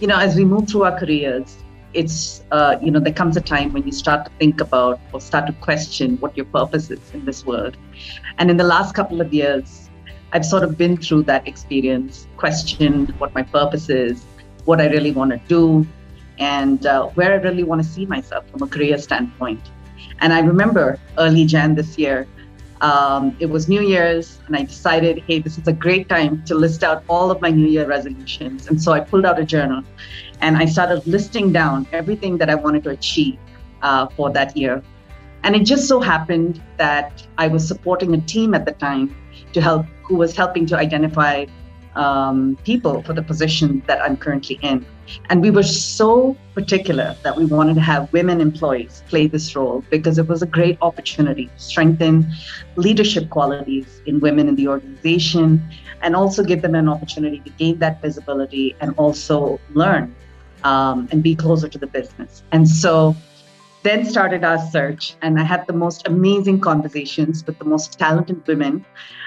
you know, as we move through our careers, it's, uh, you know, there comes a time when you start to think about or start to question what your purpose is in this world. And in the last couple of years, I've sort of been through that experience, questioned what my purpose is, what I really want to do, and uh, where I really want to see myself from a career standpoint. And I remember early Jan this year, um, it was New Year's, and I decided, hey, this is a great time to list out all of my New Year resolutions. And so I pulled out a journal and I started listing down everything that I wanted to achieve uh, for that year. And it just so happened that I was supporting a team at the time to help, who was helping to identify um, people for the position that I'm currently in. And we were so particular that we wanted to have women employees play this role because it was a great opportunity to strengthen leadership qualities in women in the organization and also give them an opportunity to gain that visibility and also learn um, and be closer to the business. And so then started our search and i had the most amazing conversations with the most talented women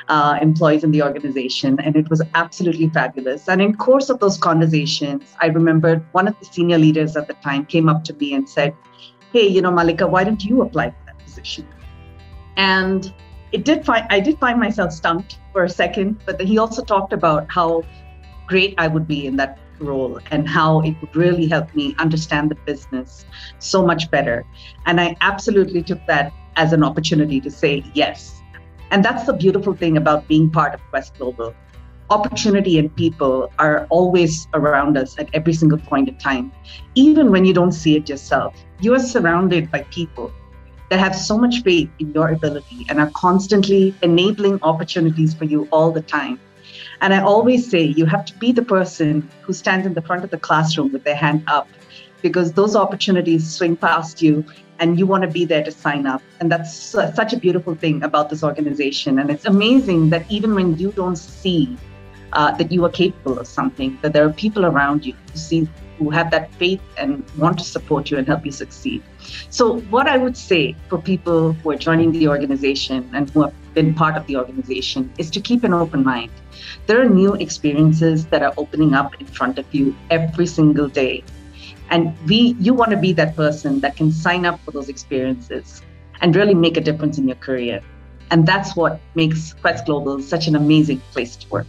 uh, employees in the organization and it was absolutely fabulous. And in course of those conversations i remembered one of the senior leaders at the time came up to me and said hey you know Mallika why don't you apply for that position? And it did find i did find myself stumped for a second but he also talked about how great i would be in that role and how it would really help me understand the business so much better. And I absolutely took that as an opportunity to say yes. And that's the beautiful thing about being part of Quest Global. Opportunity and people are always around us at every single point in time. Even when you don't see it yourself, you are surrounded by people that have so much faith in your ability and are constantly enabling opportunities for you all the time. And I always say you have to be the person who stands in the front of the classroom with their hand up because those opportunities swing past you and you want to be there to sign up. And that's such a beautiful thing about this organization. And it's amazing that even when you don't see uh, that you are capable of something, that there are people around you who see who have that faith and want to support you and help you succeed. So, what I would say for people who are joining the organization and who have been part of the organization is to keep an open mind. There are new experiences that are opening up in front of you every single day. And we you want to be that person that can sign up for those experiences and really make a difference in your career. And that's what makes Quest Global such an amazing place to work.